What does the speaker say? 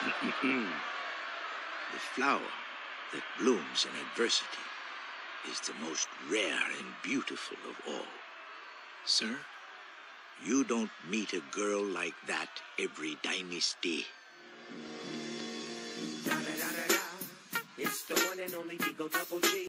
the flower that blooms in adversity is the most rare and beautiful of all. Sir? You don't meet a girl like that every dynasty. It's the one and only Eagle Double G.